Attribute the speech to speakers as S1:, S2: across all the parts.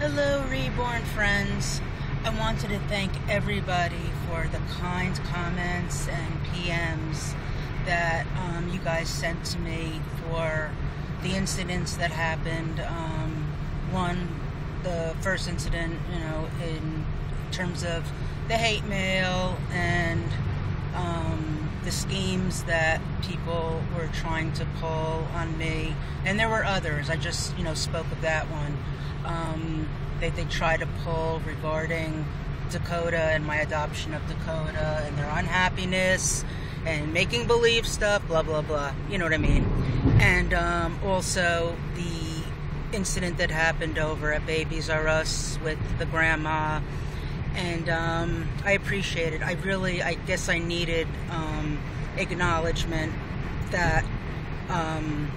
S1: Hello, Reborn friends. I wanted to thank everybody for the kind comments and PMs that um, you guys sent to me for the incidents that happened. Um, one, the first incident, you know, in terms of the hate mail and um, the schemes that people were trying to pull on me. And there were others. I just, you know, spoke of that one um, that they try to pull regarding Dakota and my adoption of Dakota and their unhappiness and making believe stuff, blah, blah, blah. You know what I mean? And um, also the incident that happened over at Babies R Us with the grandma. And um, I appreciate it. I really, I guess I needed um, acknowledgement that, um,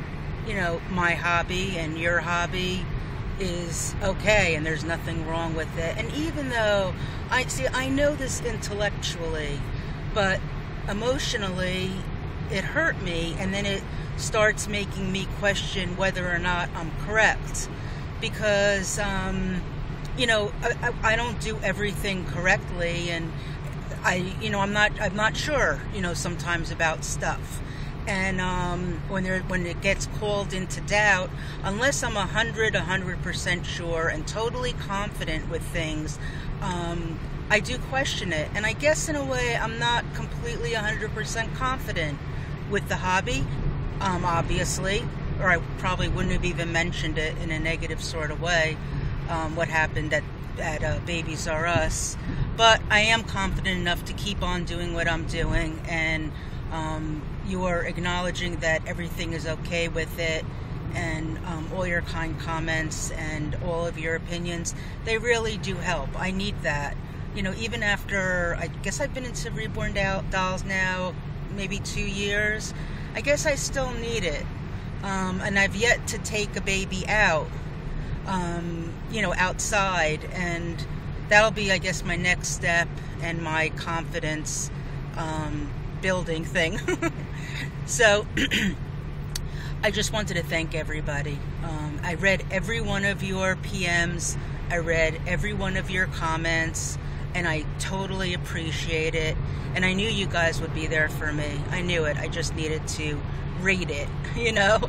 S1: you know, my hobby and your hobby is okay and there's nothing wrong with it. And even though I see, I know this intellectually, but emotionally, it hurt me, and then it starts making me question whether or not I'm correct. Because, um, you know, I, I don't do everything correctly, and I, you know, I'm not, I'm not sure, you know, sometimes about stuff and um, when there when it gets called into doubt, unless I'm a hundred, a hundred percent sure and totally confident with things, um, I do question it. And I guess in a way, I'm not completely a hundred percent confident with the hobby, um, obviously, or I probably wouldn't have even mentioned it in a negative sort of way. Um, what happened at at uh, Babies R Us, but I am confident enough to keep on doing what I'm doing and um, you are acknowledging that everything is okay with it and um, all your kind comments and all of your opinions they really do help. I need that. You know even after i guess i've been into reborn dolls now maybe two years i guess i still need it. Um, and i've yet to take a baby out um, you know outside and that'll be i guess my next step and my confidence um, building thing. so I just wanted to thank everybody. Um, I read every one of your PMs, I read every one of your comments, and I totally appreciate it. And I knew you guys would be there for me. I knew it. I just needed to read it, you know?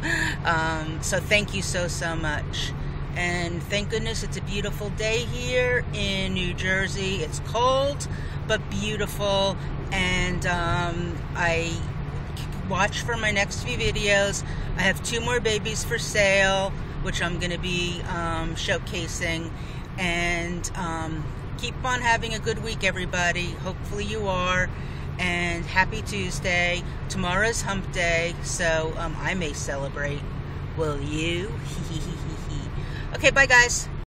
S1: Um, so thank you so, so much. And thank goodness it's a beautiful day here in New Jersey. It's cold, but beautiful and um, I watch for my next few videos. I have two more babies for sale, which I'm going to be um, showcasing. And um, keep on having a good week, everybody. Hopefully, you are. And happy Tuesday. Tomorrow's hump day, so um, I may celebrate. Will you? okay, bye, guys.